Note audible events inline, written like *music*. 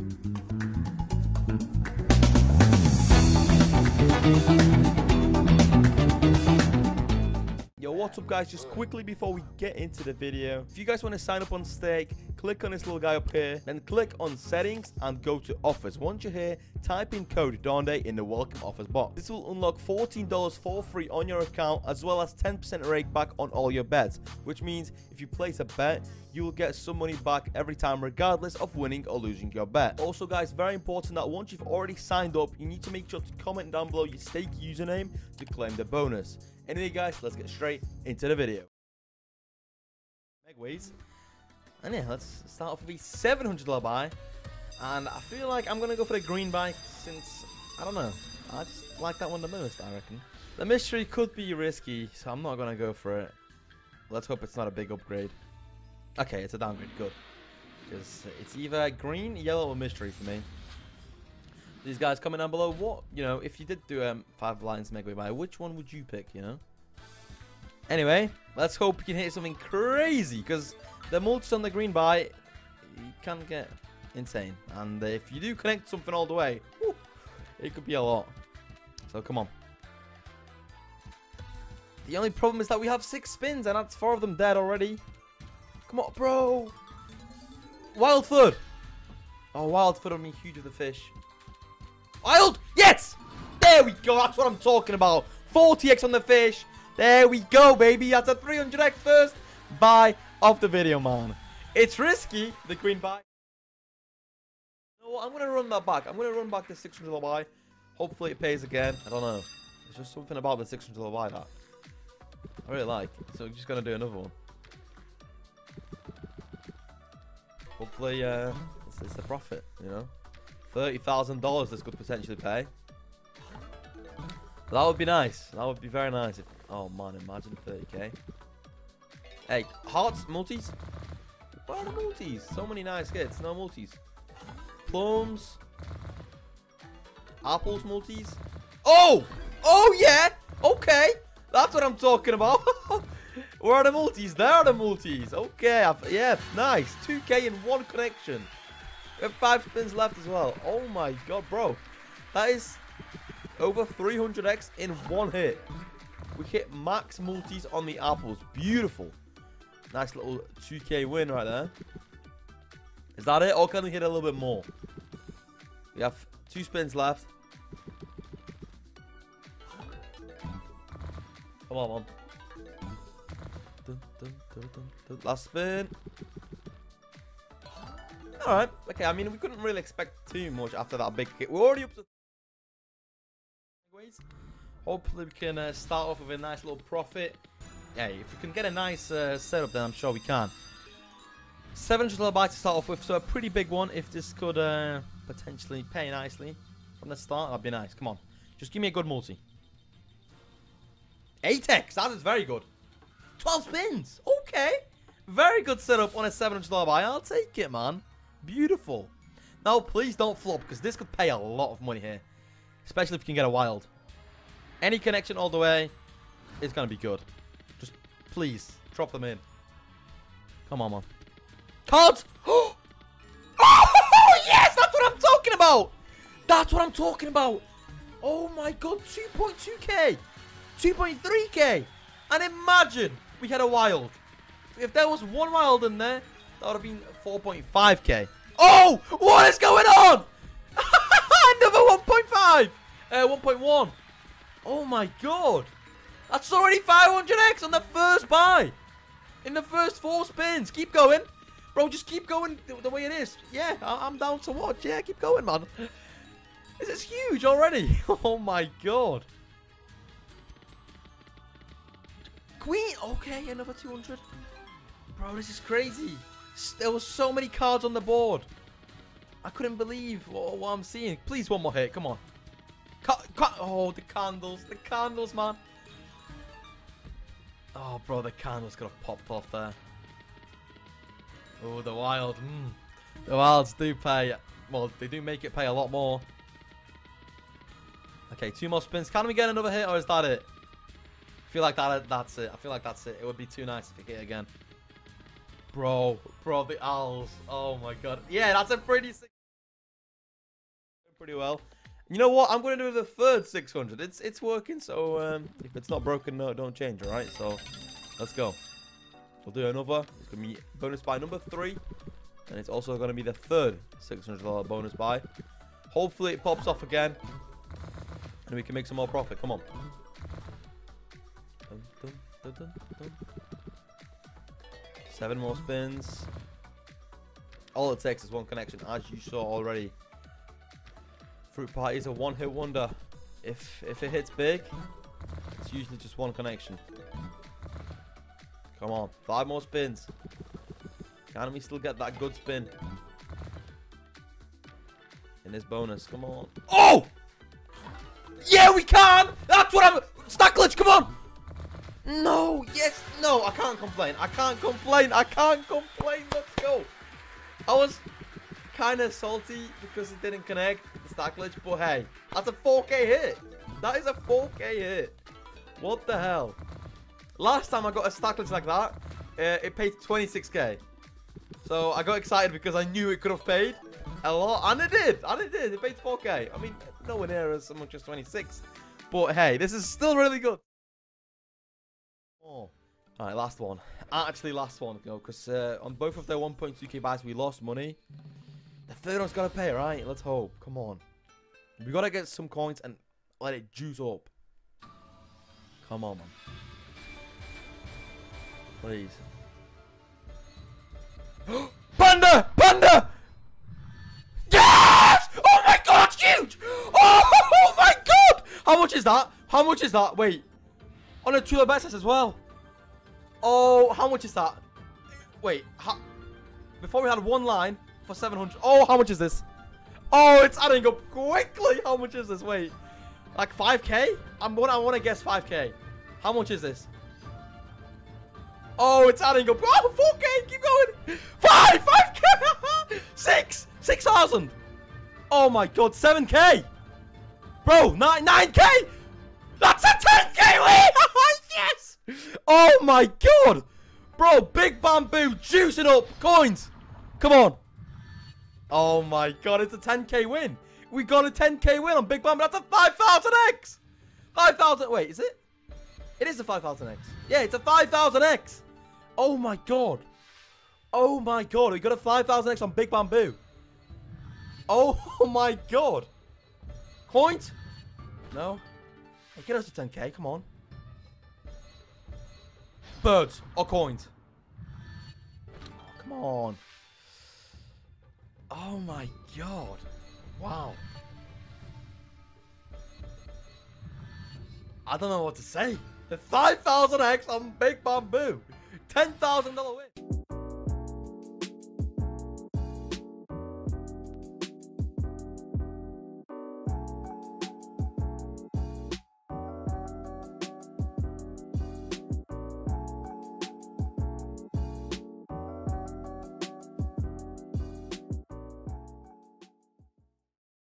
Mm-hmm. What's up guys? Just quickly before we get into the video, if you guys want to sign up on Stake, click on this little guy up here, then click on settings and go to offers. Once you're here, type in code Donde in the welcome offers box. This will unlock $14 for free on your account as well as 10% rake back on all your bets, which means if you place a bet, you will get some money back every time regardless of winning or losing your bet. Also guys, very important that once you've already signed up, you need to make sure to comment down below your stake username to claim the bonus. Anyway, guys, let's get straight into the video. Megaways. And yeah, let's start off with a $700 buy. And I feel like I'm going to go for the green bike since, I don't know, I just like that one the most, I reckon. The mystery could be risky, so I'm not going to go for it. Let's hope it's not a big upgrade. Okay, it's a downgrade, good. Because it's either green, yellow, or mystery for me. These guys comment down below. What you know, if you did do um five Lions mega buy, which one would you pick? You know. Anyway, let's hope we can hit something crazy because the multis on the green buy, you can get insane. And if you do connect something all the way, whew, it could be a lot. So come on. The only problem is that we have six spins and that's four of them dead already. Come on, bro. Wild foot. Oh, wild foot on me, huge of the fish. Wild! Yes! There we go. That's what I'm talking about. 40x on the fish. There we go, baby. That's a 300x first buy of the video, man. It's risky, the green buy. What? I'm going to run that back. I'm going to run back the 600 buy. Hopefully it pays again. I don't know. There's just something about the 600 buy that I really like. So I'm just going to do another one. Hopefully, uh, it's, it's a profit, you know? $30,000 this could potentially pay. That would be nice. That would be very nice. If, oh man, imagine 30k. Hey, hearts, multis? Where are the multis? So many nice kids. No multis. Plums. Apples, multis. Oh! Oh yeah! Okay! That's what I'm talking about. *laughs* Where are the multis? There are the multis. Okay, yeah, nice. 2k in one connection. We have five spins left as well. Oh my god, bro. That is over 300x in one hit. We hit max multis on the apples. Beautiful. Nice little 2k win right there. Is that it? Or can we hit a little bit more? We have two spins left. Come on, man. Last spin. Alright, okay, I mean, we couldn't really expect too much after that big hit. We're already up to... Hopefully we can uh, start off with a nice little profit. Yeah, if we can get a nice uh, setup, then I'm sure we can. 700 buy to start off with, so a pretty big one. If this could uh, potentially pay nicely from the start, that'd be nice. Come on, just give me a good multi. 8x, that is very good. 12 spins, okay. Very good setup on a 700 buy. I'll take it, man. Beautiful. Now, please don't flop, because this could pay a lot of money here. Especially if you can get a wild. Any connection all the way is going to be good. Just, please, drop them in. Come on, man. Cards! *gasps* oh, yes! That's what I'm talking about! That's what I'm talking about! Oh my god, 2.2k! 2.3k! And imagine we had a wild. If there was one wild in there, that would have been 4.5k. Oh! What is going on? *laughs* Another 1.5! Uh, 1.1. Oh my god. That's already 500x on the first buy. In the first four spins. Keep going. Bro, just keep going the way it is. Yeah, I am down to watch. Yeah, keep going, man. This is huge already. *laughs* Oh my god. Queen. Okay, another 200. Bro, this is crazy. There were so many cards on the board. I couldn't believe what, what I'm seeing. Please, one more hit. Come on. Ca ca oh, the candles. The candles, man. Oh, bro, the candles could have popped off there. Oh, the wild. Mm. The wilds do pay. Well, they do make it pay a lot more. Okay, two more spins. Can we get another hit, or is that it? I feel like that. That's it. I feel like that's it. It would be too nice if it hit again. Bro, bro, the owls. Oh my god. Yeah, that's a pretty sick. pretty well. You know what? I'm going to do the third 600. It's it's working, so um, if it's not broken, no, don't change, all right? So let's go. We'll do another. It's going to be bonus buy number three. And it's also going to be the third $600 bonus buy. Hopefully it pops off again. And we can make some more profit. Come on. Dun, dun, dun, Seven more spins. All it takes is one connection, as you saw already. Fruit Party is a one-hit wonder. If if it hits big, it's usually just one connection. Come on, five more spins. Can we still get that good spin? In this bonus, come on. Oh! Yeah, we can! That's what I'm... Stack glitch, come on! No, yes, no, I can't complain. I can't complain. I can't complain. Let's go. I was kind of salty because it didn't connect the stack glitch, but hey, that's a 4K hit. That is a 4K hit. What the hell? Last time I got a stack glitch like that, uh, it paid 26k. So I got excited because I knew it could have paid a lot, and it did, and it did. It paid 4k. I mean, nowhere near as much as 26, but hey, this is still really good. Oh. All right, last one. Actually, last one, know, because uh, on both of their 1.2k buys, we lost money. The third one's got to pay, right? Let's hope. Come on. We got to get some coins and let it juice up. Come on, man. Please. *gasps* Panda! Panda! Yes! Oh my god, huge! Oh, *laughs* oh my god! How much is that? How much is that? Wait. On a two Betis as well. Oh, how much is that? Wait, how, before we had one line for 700. Oh, how much is this? Oh, it's adding up quickly. How much is this? Wait, like 5k? I'm going. I want to guess 5k. How much is this? Oh, it's adding up. Oh, 4k. Keep going. Five, 5k. *laughs* Six, 6,000. Oh my god, 7k. Bro, 9, 9k. That's a 10k win. *laughs* Oh, yes. Oh my god! Bro, big bamboo, juicing up coins. Come on. Oh my god, it's a 10k win. We got a 10k win on Big Bamboo. That's a 5,000x. 5,000. Wait, is it? It is a 5,000x. Yeah, it's a 5,000x. Oh my god. Oh my god, we got a 5,000x on Big Bamboo. Oh *laughs* my god. Coins? No. Hey, get us to 10k, come on. Birds or coins? Oh, come on. Oh my god. Wow. I don't know what to say. The 5,000x on Big Bamboo. $10,000 win.